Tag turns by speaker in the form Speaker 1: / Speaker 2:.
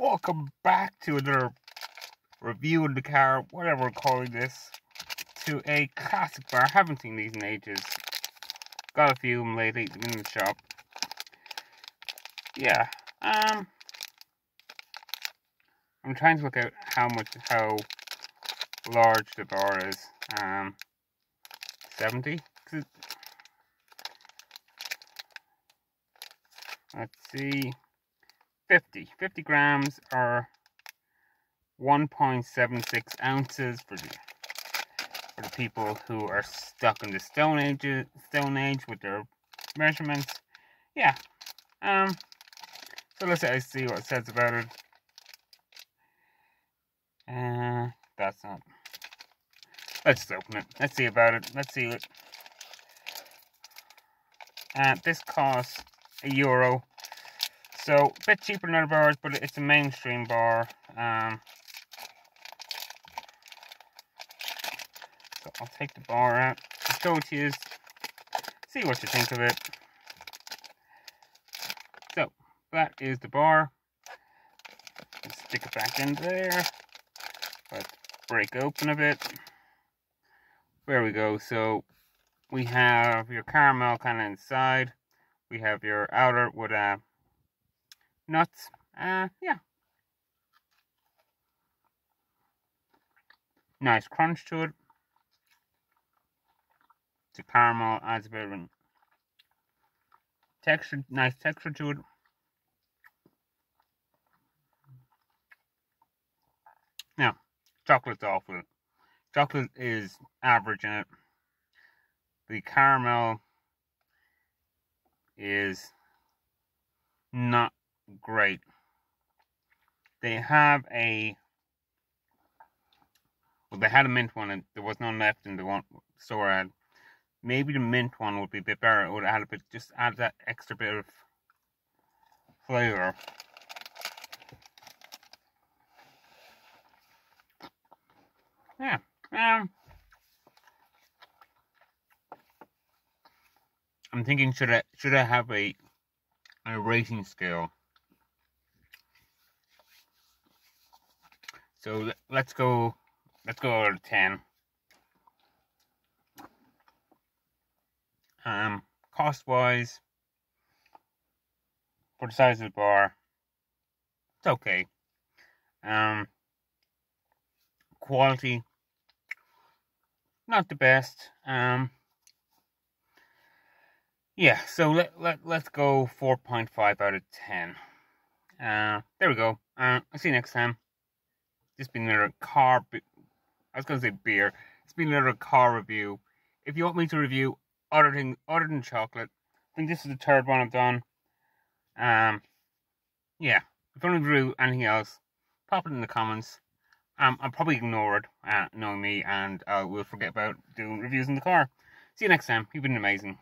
Speaker 1: welcome back to another review in the car, whatever we're calling this, to a classic bar. I haven't seen these in ages. Got a few lately in the shop. Yeah, um, I'm trying to look out how much, how large the bar is. Um, 70? Let's see. 50. 50 grams are 1.76 ounces for the, for the people who are stuck in the Stone Age, Stone Age with their measurements. Yeah. Um. So let's I see what it says about it. Uh, that's not. Let's open it. Let's see about it. Let's see it. Uh, this costs a euro so, a bit cheaper than other bars, but it's a mainstream bar. Um, so I'll take the bar out, show it to you, see what you think of it. So, that is the bar. Let's stick it back in there. Let's break open a bit. There we go. So, we have your caramel kind of inside. We have your outer with a nuts. Uh, yeah. Nice crunch to it. The caramel adds a bit of texture, nice texture to it. Now, chocolate's awful. Chocolate is average in it. The caramel is not great. They have a well, they had a mint one, and there was none left in the one store. Had maybe the mint one would be a bit better. It would add a bit, just add that extra bit of flavor. Yeah. Um. I'm thinking should I should I have a a rating scale? So let's go, let's go over to 10. Um, cost wise, for the size of the bar, it's okay. Um, quality, not the best. Um, yeah, so let, let, let's go 4.5 out of 10. Uh, there we go. Uh, I'll see you next time. Has been another car. I was to say beer. It's been another car review. If you want me to review other thing other than chocolate, I think this is the third one I've done. Um, yeah. If you want to review anything else, pop it in the comments. Um, I'll probably ignore it, uh, knowing me, and uh, we'll forget about doing reviews in the car. See you next time. You've been amazing.